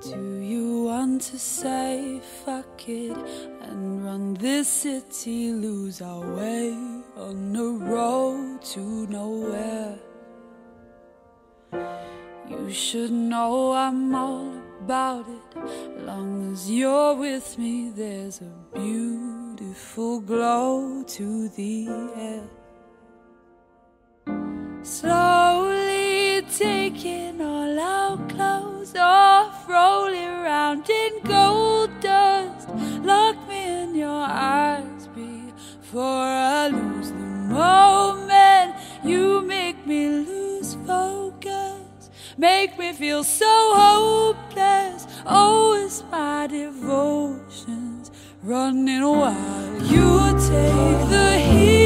Do you want to say fuck it and run this city, lose our way on the road to nowhere? You should know I'm all about it. Long as you're with me, there's a beautiful glow to the air. Slowly around in gold dust. Lock me in your eyes before I lose the moment. You make me lose focus, make me feel so hopeless. Oh, it's my devotions running wild. You take the heat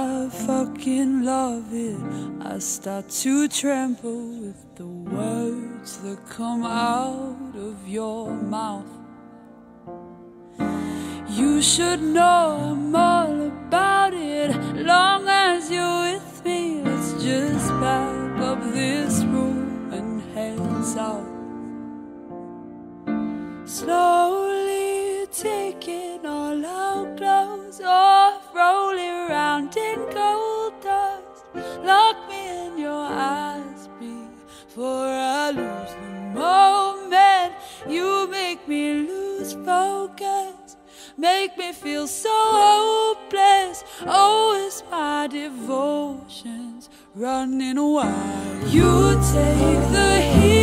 I fucking love it. I start to tremble with the words that come out of your mouth. You should know I'm all about it. Long as you're with me, let's just pack up this room and head south. Slowly in gold dust. Lock me in your eyes before I lose the moment. You make me lose focus, make me feel so hopeless. Oh, it's my devotions running wild. You take the heat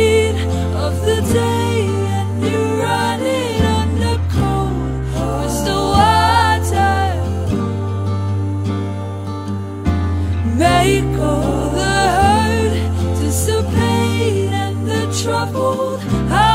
troubled